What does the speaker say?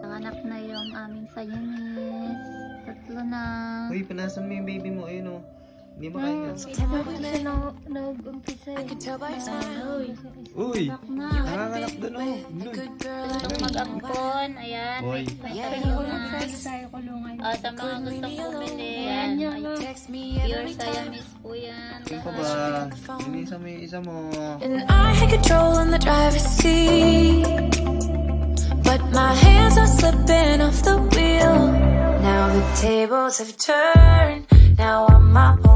Nanganak na yung aming Siamese. Tatlo na. Uy, panasan mo yung baby mo. Ayun o. Hindi makahinga. Kasi na nag-umpisa eh. Uy, Uy! anak na. Nanganganak doon o. Gusto mag-ampon. Ayan. Boy. May Siamese. Oh, sa mga gustong bumili. Ayan. Pure Siamese po yan. Pa ba? Inisa mo yung isa mo. And I had control in the driver's seat. But my hands are slipping off the wheel. Now the tables have turned. Now I'm up